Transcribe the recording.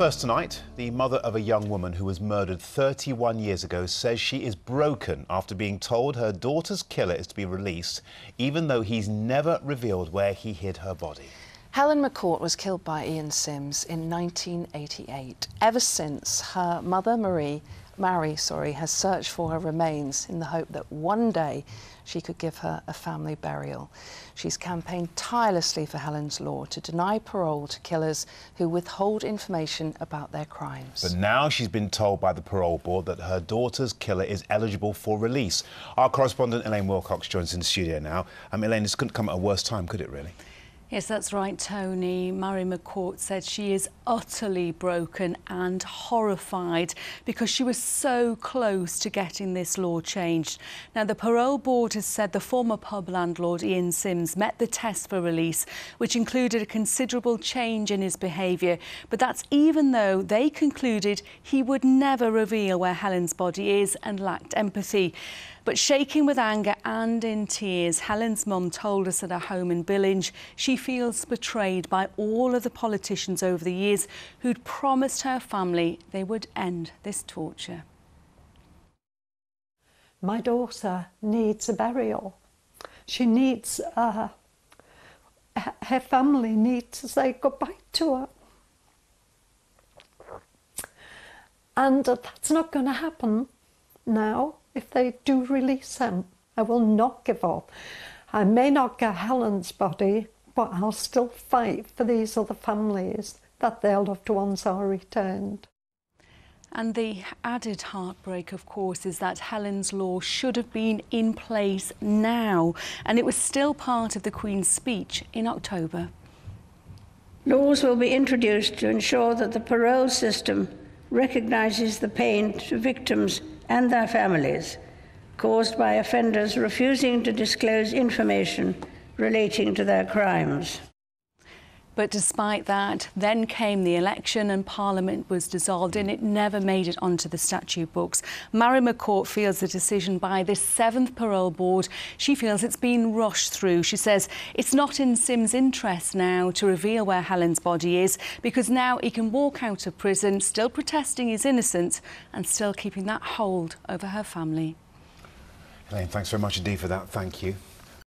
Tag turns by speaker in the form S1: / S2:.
S1: First tonight, the mother of a young woman who was murdered 31 years ago says she is broken after being told her daughter's killer is to be released, even though he's never revealed where he hid her body.
S2: Helen McCourt was killed by Ian Simms in 1988. Ever since, her mother, Marie, Mary, sorry, has searched for her remains in the hope that one day she could give her a family burial. She's campaigned tirelessly for Helen's Law to deny parole to killers who withhold information about their crimes.
S1: But now she's been told by the parole board that her daughter's killer is eligible for release. Our correspondent Elaine Willcox joins in the studio now. Um, Elaine, this couldn't come at a worse time, could it really?
S3: Yes, that's right, Tony. Mary McCourt said she is utterly broken and horrified because she was so close to getting this law changed. Now, the parole board has said the former pub landlord Ian Simms met the test for release, which included a considerable change in his behaviour. But that's even though they concluded he would never reveal where Helen's body is and lacked empathy. But shaking with anger and in tears, Helen's mum told us at her home in Billinge she feels betrayed by all of the politicians over the years who'd promised her family they would end this torture.
S4: My daughter needs a burial. She needs, uh, her family needs to say goodbye to her. And that's not going to happen now if they do release him. I will not give up. I may not get Helen's body, but I'll still fight for these other families that their loved ones are returned.
S3: And the added heartbreak, of course, is that Helen's law should have been in place now, and it was still part of the Queen's speech in October.
S5: Laws will be introduced to ensure that the parole system recognises the pain to victims and their families caused by offenders refusing to disclose information relating to their crimes.
S3: But despite that, then came the election and Parliament was dissolved and it never made it onto the statute books. Mary McCourt feels the decision by this seventh parole board, she feels it's been rushed through. She says it's not in Simms' interest now to reveal where Helen's body is because now he can walk out of prison still protesting his innocence and still keeping that hold over her family.
S1: Elaine, thanks very much indeed for that. Thank you.